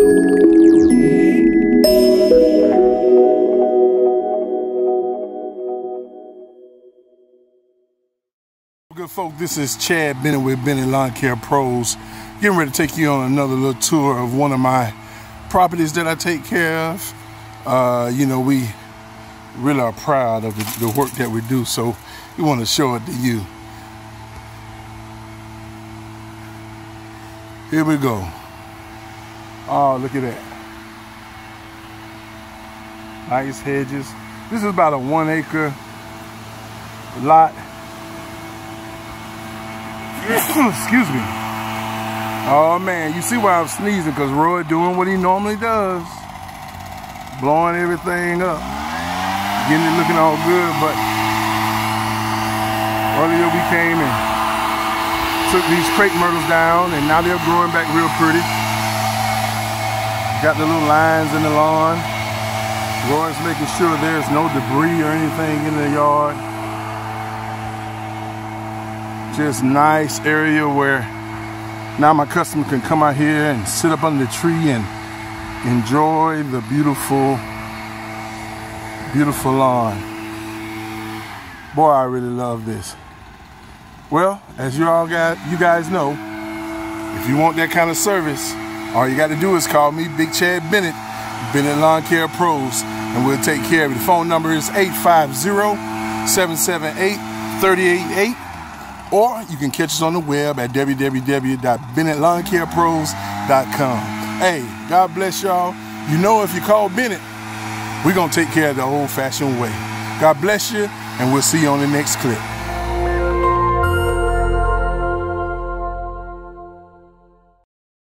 Good folk, this is Chad Bennett with Bennett Lawn Care Pros. Getting ready to take you on another little tour of one of my properties that I take care of. Uh, you know, we really are proud of the, the work that we do, so we want to show it to you. Here we go. Oh, look at that. Nice hedges. This is about a one acre lot. Excuse me. Oh man, you see why I'm sneezing because Roy doing what he normally does. Blowing everything up. Getting it looking all good, but earlier we came and took these crepe myrtles down and now they're growing back real pretty. Got the little lines in the lawn. Roy's making sure there's no debris or anything in the yard. Just nice area where now my customer can come out here and sit up under the tree and enjoy the beautiful, beautiful lawn. Boy, I really love this. Well, as you all got, you guys know, if you want that kind of service, all you got to do is call me, Big Chad Bennett, Bennett Lawn Care Pros, and we'll take care of you. The phone number is 850-778-388, or you can catch us on the web at www.bennettlawncarepros.com. Hey, God bless y'all. You know if you call Bennett, we're going to take care of the old-fashioned way. God bless you, and we'll see you on the next clip.